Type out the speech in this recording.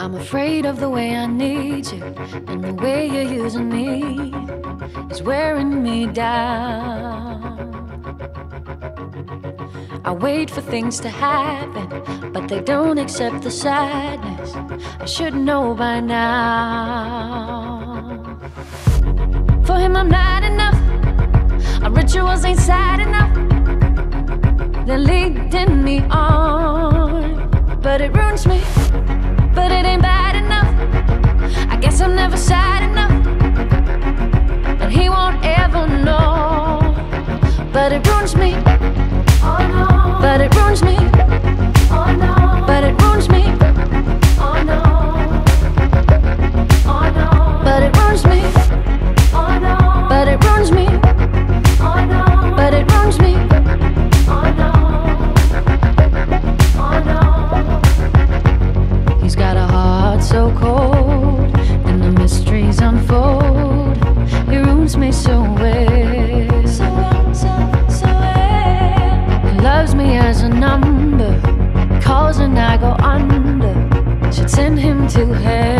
I'm afraid of the way I need you, and the way you're using me is wearing me down. I wait for things to happen, but they don't accept the sadness. I should know by now. For him, I'm not enough. Our rituals ain't sad enough. They're leading me on, never sad enough. Send him to hell.